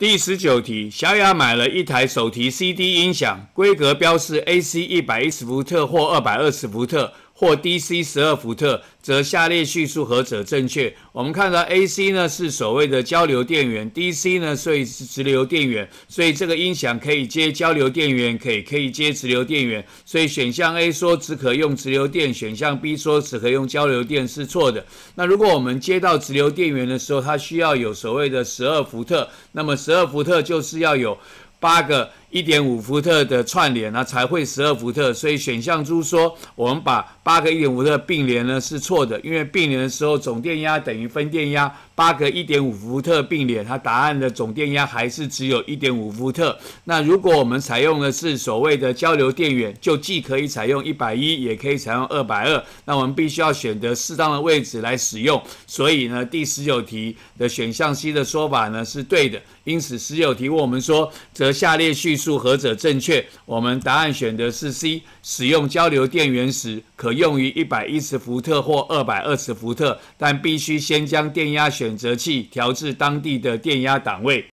第十九题，小雅买了一台手提 CD 音响，规格标示 AC 一百一十伏特或二百二十伏特。或 DC 十二伏特，则下列叙述何者正确？我们看到 AC 呢是所谓的交流电源，DC 呢所以是直流电源，所以这个音响可以接交流电源，可以可以接直流电源，所以选项 A 说只可用直流电，选项 B 说只可用交流电是错的。那如果我们接到直流电源的时候，它需要有所谓的十二伏特，那么十二伏特就是要有八个。一点五伏特的串联呢才会十二伏特，所以选项猪说我们把八个一点五特并联呢是错的，因为并联的时候总电压等于分电压，八个一点五伏特并联，它答案的总电压还是只有一点五伏特。那如果我们采用的是所谓的交流电源，就既可以采用一百一，也可以采用二百二，那我们必须要选择适当的位置来使用。所以呢，第十九题的选项 C 的说法呢是对的。因此十九题问我们说，则下列叙。数何者正确？我们答案选的是 C。使用交流电源时，可用于一百一十伏特或二百二十伏特，但必须先将电压选择器调至当地的电压档位。